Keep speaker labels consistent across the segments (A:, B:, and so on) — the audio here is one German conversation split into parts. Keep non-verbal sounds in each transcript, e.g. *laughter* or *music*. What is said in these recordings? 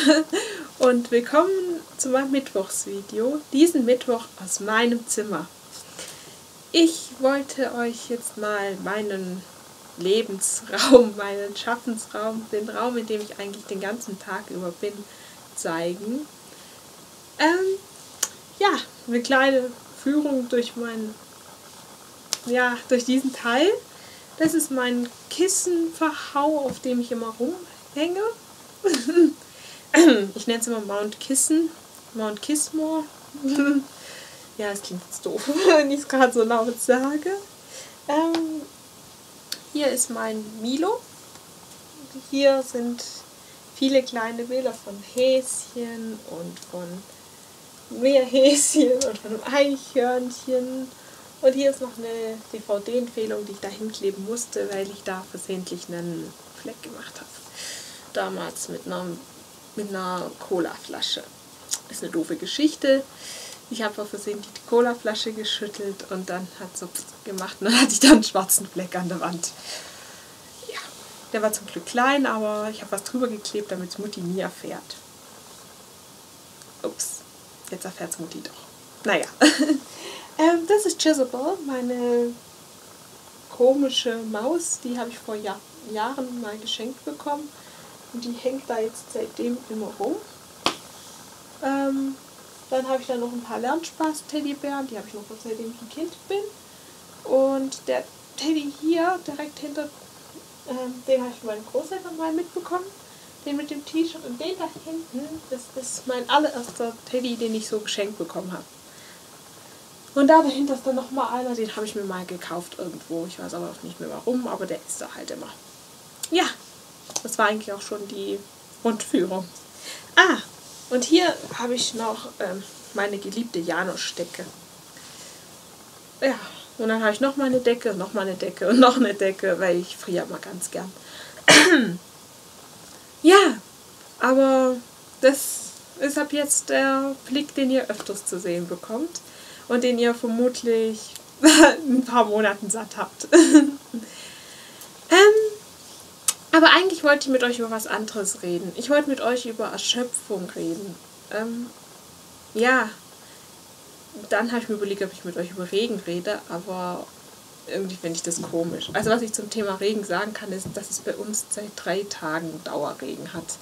A: *laughs* und willkommen zu meinem Mittwochsvideo. Diesen Mittwoch aus meinem Zimmer. Ich wollte euch jetzt mal meinen Lebensraum, *laughs* meinen Schaffensraum, den Raum, in dem ich eigentlich den ganzen Tag über bin, zeigen. Ähm, ja, eine kleine Führung durch meinen, ja, durch diesen Teil. Das ist mein Kissenverhau, auf dem ich immer rumhänge. *laughs* *clears throat* ich nenne es immer Mount Kissen, Mount Kissmore. *laughs* ja, es klingt jetzt doof, *laughs* wenn ich es gerade so laut sage. Ähm, hier ist mein Milo. Hier sind viele kleine Bilder von Häschen und von Meerhäschen und von einem Eichhörnchen und hier ist noch eine DVD-Empfehlung, die ich da hinkleben musste, weil ich da versehentlich einen Fleck gemacht habe. Damals mit einer, mit einer Cola-Flasche. Ist eine doofe Geschichte. Ich habe versehentlich die Cola-Flasche geschüttelt und dann hat es so gemacht und dann hatte ich da einen schwarzen Fleck an der Wand. Ja, der war zum Glück klein, aber ich habe was drüber geklebt, damit Mutti nie erfährt. Ups, jetzt erfährt Mutti doch. Naja. *laughs* Ähm, das ist Jezebel, meine komische Maus. Die habe ich vor Jahr Jahren mal geschenkt bekommen. Und die hängt da jetzt seitdem immer rum. Ähm, dann habe ich da noch ein paar Lernspaß-Teddybären. Die habe ich noch seitdem ich ein Kind bin. Und der Teddy hier, direkt hinter, ähm, den habe ich von meinen Großeltern mal mitbekommen. Den mit dem T-Shirt und den da hinten, das ist mein allererster Teddy, den ich so geschenkt bekommen habe. Und da dahinter ist dann nochmal einer, den habe ich mir mal gekauft irgendwo. Ich weiß aber auch nicht mehr warum, aber der ist da halt immer. Ja, das war eigentlich auch schon die Rundführung. Ah, und hier habe ich noch ähm, meine geliebte Janus-Decke. Ja, und dann habe ich noch mal eine Decke, noch mal eine Decke und noch eine Decke, weil ich friere mal ganz gern. *clears throat* ja, aber das ist ab jetzt der Blick, den ihr öfters zu sehen bekommt und den ihr vermutlich *laughs* ein paar Monaten satt habt. *laughs* ähm, aber eigentlich wollte ich mit euch über was anderes reden. Ich wollte mit euch über Erschöpfung reden. Ähm, ja, dann habe ich mir überlegt, ob ich mit euch über Regen rede, aber irgendwie finde ich das komisch. Also was ich zum Thema Regen sagen kann, ist, dass es bei uns seit drei Tagen Dauerregen hat.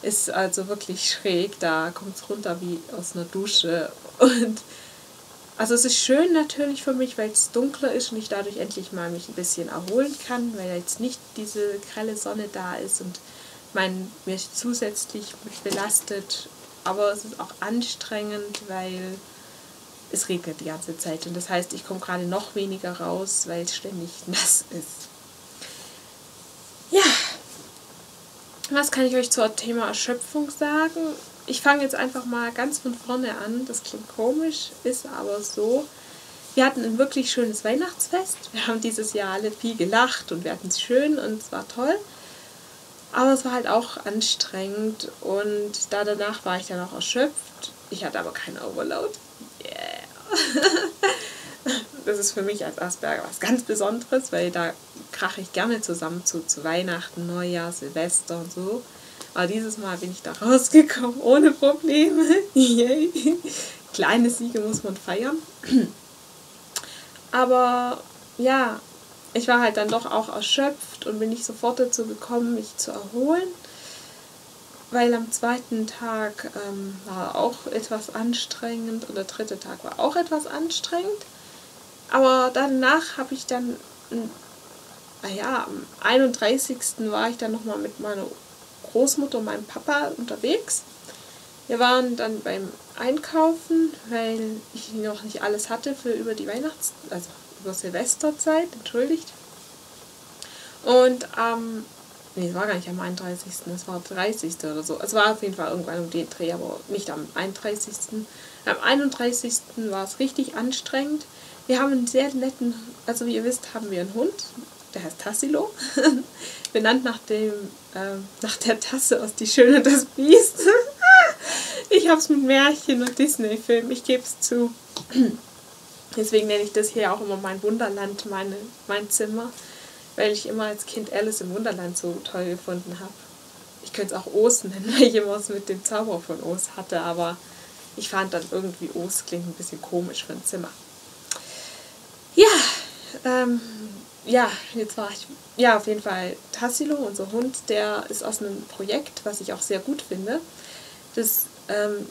A: Ist also wirklich schräg, da kommt es runter wie aus einer Dusche und also es ist schön natürlich für mich, weil es dunkler ist und ich dadurch endlich mal mich ein bisschen erholen kann, weil jetzt nicht diese grelle Sonne da ist und mein, mich zusätzlich belastet. Aber es ist auch anstrengend, weil es regnet die ganze Zeit und das heißt, ich komme gerade noch weniger raus, weil es ständig nass ist. Ja, was kann ich euch zum Thema Erschöpfung sagen? Ich fange jetzt einfach mal ganz von vorne an. Das klingt komisch, ist aber so. Wir hatten ein wirklich schönes Weihnachtsfest. Wir haben dieses Jahr alle viel gelacht und wir hatten es schön und es war toll. Aber es war halt auch anstrengend und da danach war ich dann auch erschöpft. Ich hatte aber keinen Overload. Yeah. *laughs* das ist für mich als Asperger was ganz Besonderes, weil da krache ich gerne zusammen zu, zu Weihnachten, Neujahr, Silvester und so. Aber dieses Mal bin ich da rausgekommen ohne Probleme. *laughs* Yay. Kleine Siege muss man feiern. Aber ja, ich war halt dann doch auch erschöpft und bin nicht sofort dazu gekommen, mich zu erholen. Weil am zweiten Tag ähm, war auch etwas anstrengend und der dritte Tag war auch etwas anstrengend. Aber danach habe ich dann, naja, am 31. war ich dann nochmal mit meiner Großmutter und meinem Papa unterwegs. Wir waren dann beim Einkaufen, weil ich noch nicht alles hatte für über die Weihnachts-, also über Silvesterzeit, entschuldigt. Und am, ähm, nee, es war gar nicht am 31., es war 30. oder so. Es war auf jeden Fall irgendwann um den Dreh, aber nicht am 31. Am 31. war es richtig anstrengend. Wir haben einen sehr netten, also wie ihr wisst, haben wir einen Hund, der heißt Tassilo, *laughs* benannt nach, dem, äh, nach der Tasse aus Die Schöne und das Biest. *laughs* ich habe es mit Märchen und Disney-Filmen, ich gebe es zu. *clears throat* Deswegen nenne ich das hier auch immer mein Wunderland, meine, mein Zimmer, weil ich immer als Kind Alice im Wunderland so toll gefunden habe. ich könnte es auch Os nennen, *laughs* weil ich immer was mit dem Zauber von Os hatte, aber ich fand dann irgendwie Os klingt ein bisschen komisch für ein Zimmer. Ja, ähm, ja, jetzt war ich, ja, auf jeden Fall Tassilo, unser Hund, der ist aus einem Projekt, was ich auch sehr gut finde, das, ähm,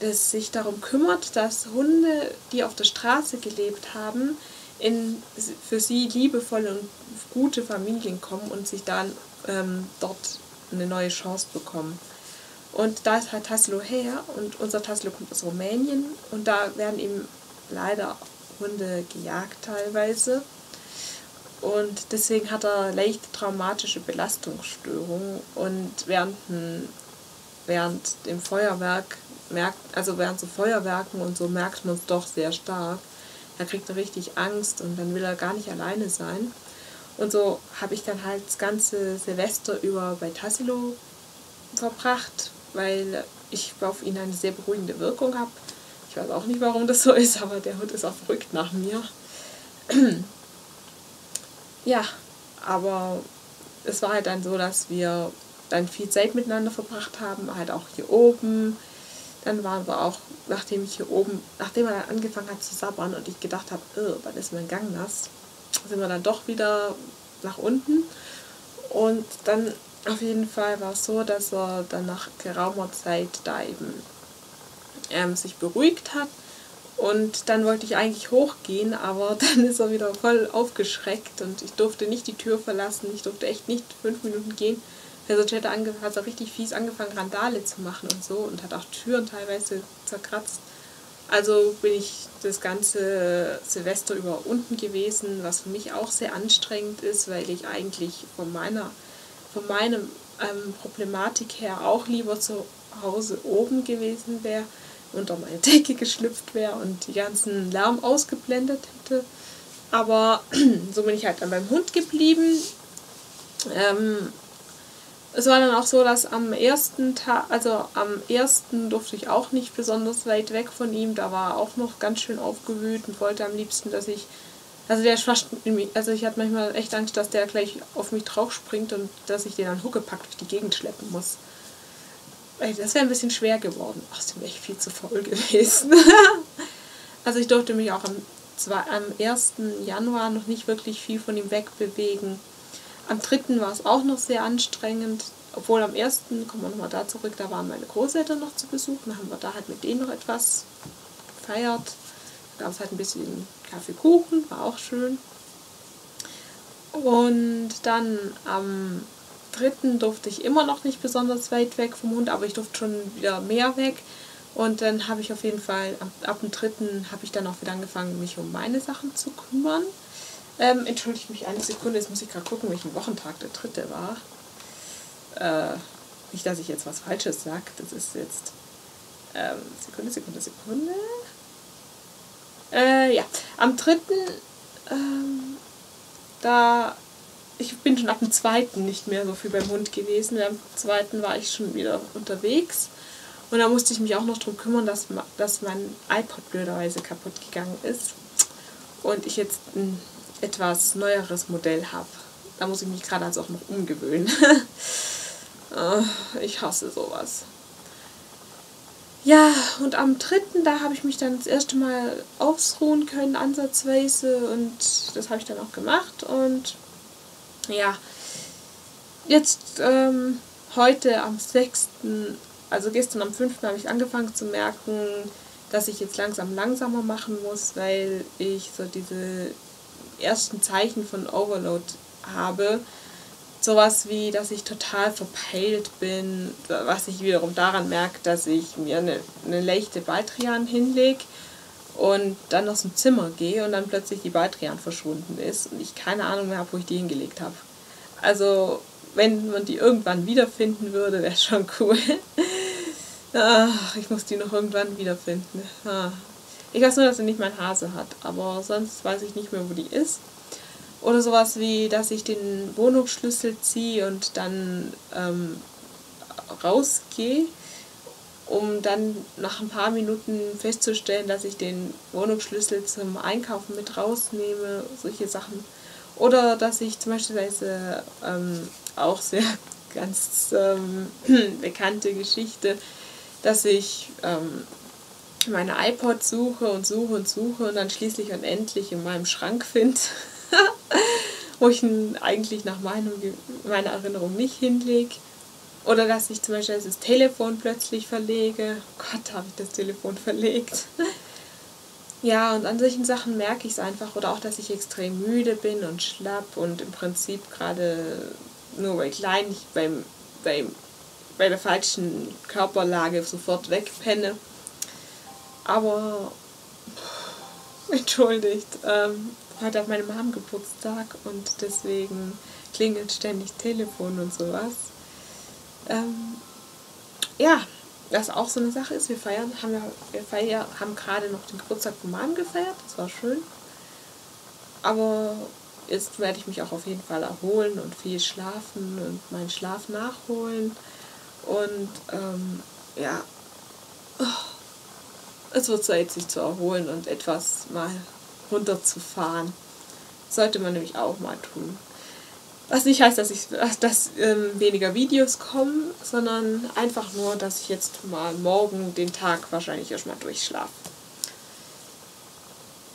A: das sich darum kümmert, dass Hunde, die auf der Straße gelebt haben, in für sie liebevolle und gute Familien kommen und sich dann ähm, dort eine neue Chance bekommen. Und da ist halt Tassilo her und unser Tassilo kommt aus Rumänien und da werden ihm leider Hunde gejagt teilweise. Und deswegen hat er leicht traumatische Belastungsstörungen und während, während dem Feuerwerk merkt, also während so Feuerwerken und so merkt man es doch sehr stark. Da kriegt er richtig Angst und dann will er gar nicht alleine sein. Und so habe ich dann halt das ganze Silvester über bei Tassilo verbracht, weil ich auf ihn eine sehr beruhigende Wirkung habe. Ich weiß auch nicht, warum das so ist, aber der Hund ist auch verrückt nach mir. Ja, aber es war halt dann so, dass wir dann viel Zeit miteinander verbracht haben, halt auch hier oben. Dann waren wir auch, nachdem ich hier oben, nachdem er dann angefangen hat zu sabbern und ich gedacht habe, oh, wann ist mein Gang nass, sind wir dann doch wieder nach unten. Und dann auf jeden Fall war es so, dass er dann nach geraumer Zeit da eben ähm, sich beruhigt hat. Und dann wollte ich eigentlich hochgehen, aber *laughs* dann ist er wieder voll aufgeschreckt und ich durfte nicht die Tür verlassen. Ich durfte echt nicht fünf Minuten gehen. Also hat er, hat er richtig fies angefangen, Randale zu machen und so und hat auch Türen teilweise zerkratzt. Also bin ich das ganze Silvester über unten gewesen, was für mich auch sehr anstrengend ist, weil ich eigentlich von meiner, von meinem ähm, Problematik her auch lieber zu Hause oben gewesen wäre unter meine Decke geschlüpft wäre und die ganzen Lärm ausgeblendet hätte. Aber *clears throat* so bin ich halt dann beim Hund geblieben. Ähm, es war dann auch so, dass am ersten Tag, also am ersten durfte ich auch nicht besonders weit weg von ihm. Da war er auch noch ganz schön aufgewühlt und wollte am liebsten, dass ich, also der fast, also ich hatte manchmal echt Angst, dass der gleich auf mich drauf springt und dass ich den dann huckepack durch die Gegend schleppen muss. Das wäre ein bisschen schwer geworden. Sind wäre ich viel zu faul gewesen. *laughs* also ich durfte mich auch am, zwei, am 1. Januar noch nicht wirklich viel von ihm wegbewegen. Am 3. war es auch noch sehr anstrengend. Obwohl am 1. kommen wir nochmal da zurück, da waren meine Großeltern noch zu Besuch. Dann haben wir da halt mit denen noch etwas gefeiert. Da gab es halt ein bisschen Kaffeekuchen, war auch schön. Und dann am dritten durfte ich immer noch nicht besonders weit weg vom Hund, aber ich durfte schon wieder mehr weg. Und dann habe ich auf jeden Fall, ab, ab dem dritten habe ich dann auch wieder angefangen, mich um meine Sachen zu kümmern. Ähm, entschuldigt mich eine Sekunde, jetzt muss ich gerade gucken, welchen Wochentag der dritte war. Äh, nicht, dass ich jetzt was Falsches sage, das ist jetzt. Ähm, Sekunde, Sekunde, Sekunde. Äh, ja, am dritten, ähm, da ich bin schon ab dem zweiten nicht mehr so viel beim Hund gewesen. Am zweiten war ich schon wieder unterwegs. Und da musste ich mich auch noch darum kümmern, dass, dass mein iPod blöderweise kaputt gegangen ist. Und ich jetzt ein etwas neueres Modell habe. Da muss ich mich gerade also auch noch umgewöhnen. Ah, *laughs* ich hasse sowas. Ja, und am dritten, da habe ich mich dann das erste Mal ausruhen können, ansatzweise. Und das habe ich dann auch gemacht. Und ja, jetzt ähm, heute am 6., also gestern am 5. habe ich angefangen zu merken, dass ich jetzt langsam langsamer machen muss, weil ich so diese ersten Zeichen von Overload habe. Sowas wie, dass ich total verpeilt bin, was ich wiederum daran merke, dass ich mir eine, eine leichte Baldrian hinlege und dann aus dem Zimmer gehe und dann plötzlich die Baldrian verschwunden ist und ich keine Ahnung mehr habe, wo ich die hingelegt habe. Also, wenn man die irgendwann wiederfinden würde, *laughs* wäre schon cool. Ach, ich muss die noch irgendwann wiederfinden. Ah. Ich weiß nur, dass sie nicht mein Hase hat, aber sonst weiß ich nicht mehr, wo die ist. Oder sowas wie, dass ich den Wohnungsschlüssel ziehe und dann ähm, rausgehe um dann nach ein paar Minuten festzustellen, dass ich den Wohnungsschlüssel zum Einkaufen mit rausnehme, solche Sachen. Oder dass ich zum Beispiel ähm, auch sehr *laughs* ganz ähm, *clears throat* bekannte Geschichte, dass ich ähm, meine iPod suche und suche und suche und dann schließlich und endlich in meinem Schrank finde, *laughs* wo ich ihn eigentlich nach meiner Erinnerung nicht hinlege. Oder dass ich zum Beispiel das Telefon plötzlich verlege. Gott, habe ich das Telefon verlegt. *laughs* ja, und an solchen Sachen merke ich es einfach. Oder auch, dass ich extrem müde bin und schlapp und im Prinzip gerade nur weil klein ich beim, beim, bei der falschen Körperlage sofort wegpenne. Aber *laughs* entschuldigt, ähm, heute hat meine Mom Geburtstag und deswegen klingelt ständig Telefon und sowas. Ähm, ja, was auch so eine Sache ist, wir feiern, haben ja, wir feiern, haben gerade noch den Geburtstag von Mom gefeiert, das war schön. Aber jetzt werde ich mich auch auf jeden Fall erholen und viel schlafen und meinen Schlaf nachholen. Und ähm, ja, oh, es wird Zeit, sich zu erholen und etwas mal runterzufahren. Sollte man nämlich auch mal tun. Was nicht heißt, dass, ich, dass ähm, weniger Videos kommen, sondern einfach nur, dass ich jetzt mal morgen den Tag wahrscheinlich erstmal durchschlafe.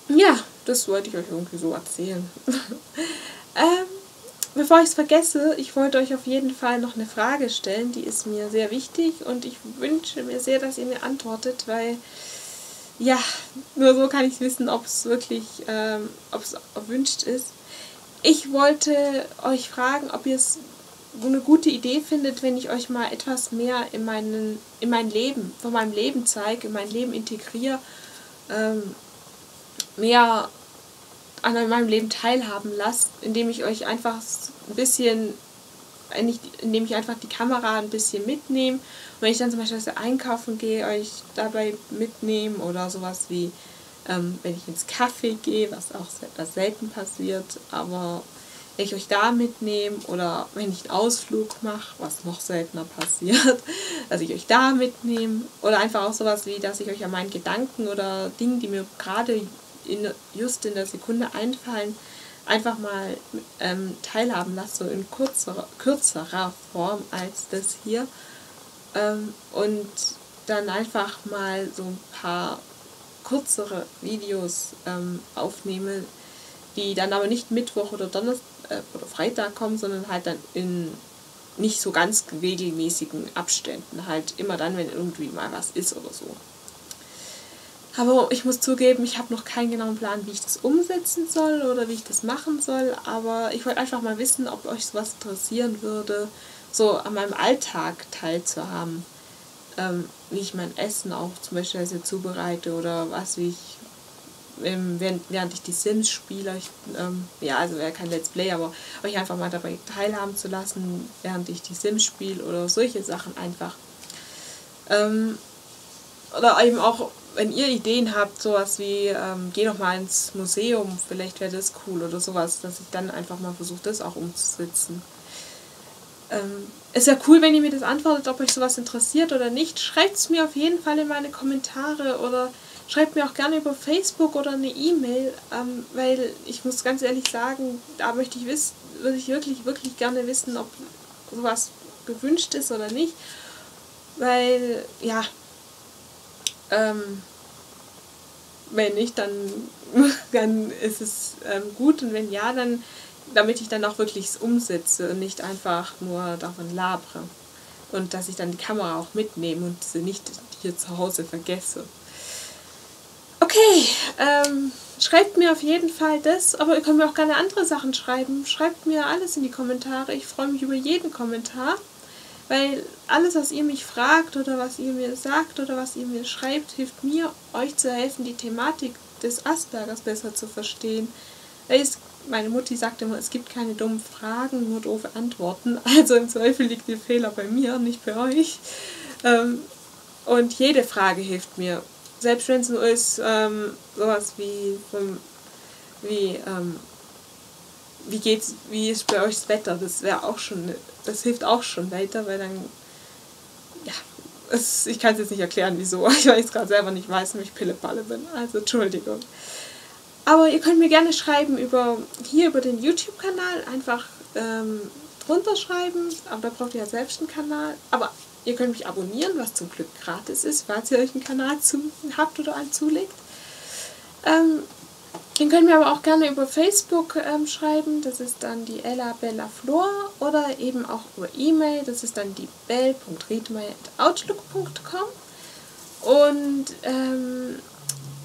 A: Ja, das wollte ich euch irgendwie so erzählen. *laughs* ähm, bevor ich es vergesse, ich wollte euch auf jeden Fall noch eine Frage stellen, die ist mir sehr wichtig und ich wünsche mir sehr, dass ihr mir antwortet, weil ja, nur so kann ich wissen, ob es wirklich, ähm, erwünscht ist. Ich wollte euch fragen, ob ihr es eine gute Idee findet, wenn ich euch mal etwas mehr in, meinen, in mein Leben, von meinem Leben zeige, in mein Leben integriere, ähm, mehr an meinem Leben teilhaben lasse, indem ich euch einfach ein bisschen, indem ich einfach die Kamera ein bisschen mitnehme. Wenn ich dann zum Beispiel einkaufen gehe, euch dabei mitnehme oder sowas wie, ähm, wenn ich ins Café gehe, was auch sehr, selten passiert, aber wenn ich euch da mitnehme oder wenn ich einen Ausflug mache, was noch seltener passiert, *laughs* dass ich euch da mitnehme oder einfach auch sowas wie, dass ich euch an meinen Gedanken oder Dingen, die mir gerade in, just in der Sekunde einfallen, einfach mal ähm, teilhaben lasse, so in kurzer, kürzerer Form als das hier. Ähm, und dann einfach mal so ein paar kürzere Videos ähm, aufnehme, die dann aber nicht Mittwoch oder Donnerstag äh, oder Freitag kommen, sondern halt dann in nicht so ganz regelmäßigen Abständen. Halt immer dann, wenn irgendwie mal was ist oder so. Aber ich muss zugeben, ich habe noch keinen genauen Plan, wie ich das umsetzen soll oder wie ich das machen soll. Aber ich wollte einfach mal wissen, ob euch sowas interessieren würde, so an meinem Alltag teilzuhaben. Ähm, wie ich mein Essen auch zum Beispiel also zubereite oder was, wie ich, ähm, während, während ich die Sims spiele, ich, ähm, ja, also wäre kein Let's Play, aber euch einfach mal dabei teilhaben zu lassen, während ich die Sims spiele oder solche Sachen einfach. Ähm, oder eben auch wenn ihr Ideen habt, sowas wie, ähm, geh doch mal ins Museum, vielleicht wäre das cool oder sowas, dass ich dann einfach mal versuche, das auch umzusetzen. Ähm, ist ja cool, wenn ihr mir das antwortet, ob euch sowas interessiert oder nicht. Schreibt es mir auf jeden Fall in meine Kommentare oder schreibt mir auch gerne über Facebook oder eine E-Mail, ähm, weil ich muss ganz ehrlich sagen, da möchte ich wissen, würde ich wirklich, wirklich gerne wissen, ob sowas gewünscht ist oder nicht. Weil, ja, ähm, wenn nicht, dann, *laughs* dann ist es ähm, gut und wenn ja, dann damit ich dann auch wirklich umsetze und nicht einfach nur davon labere. Und dass ich dann die Kamera auch mitnehme und sie nicht hier zu Hause vergesse. Okay, ähm, schreibt mir auf jeden Fall das, aber ihr könnt mir auch gerne andere Sachen schreiben. Schreibt mir alles in die Kommentare. Ich freue mich über jeden Kommentar. Weil alles, was ihr mich fragt oder was ihr mir sagt oder was ihr mir schreibt, hilft mir, euch zu helfen, die Thematik des Aspergers besser zu verstehen. Meine Mutti sagt immer, es gibt keine dummen Fragen, nur doofe Antworten. *laughs* Also im Zweifel liegt der Fehler bei mir, nicht bei euch. Ähm, und jede Frage hilft mir. Selbst wenn es nur ist, ähm, sowas wie, wie, ähm, wie geht's, wie ist bei euch das Wetter? Das wäre auch schon das hilft auch schon weiter, weil dann, ja, es, ich kann es jetzt nicht erklären, wieso, weil *laughs* ich es gerade selber nicht weiß, und ich Pillepalle bin. Also Entschuldigung. Aber ihr könnt mir gerne schreiben über hier über den YouTube-Kanal, einfach ähm, drunter schreiben, aber da braucht ihr ja selbst einen Kanal. Aber ihr könnt mich abonnieren, was zum Glück gratis ist, falls ihr euch einen Kanal zu, habt oder einen zulegt. Ähm, Ihr könnt mir aber auch gerne über Facebook ähm, schreiben, das ist dann die Ella Bella Flor oder eben auch über E-Mail, das ist dann die bell.riedmeier.outlook.com und ähm,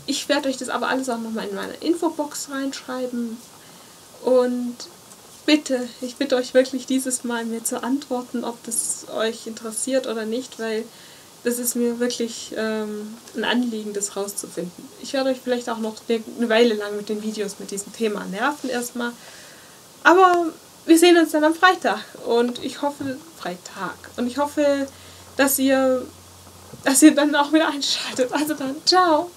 A: ich werde euch das aber alles auch nochmal in meine Infobox reinschreiben und bitte, ich bitte euch wirklich dieses Mal mir zu antworten, ob das euch interessiert oder nicht, weil das ist mir wirklich ähm, ein Anliegen, das rauszufinden. Ich werde euch vielleicht auch noch eine Weile lang mit den Videos mit diesem Thema nerven erstmal. Aber wir sehen uns dann am Freitag und ich hoffe, Freitag. Und ich hoffe, dass ihr, dass ihr dann auch wieder einschaltet. Also dann, ciao!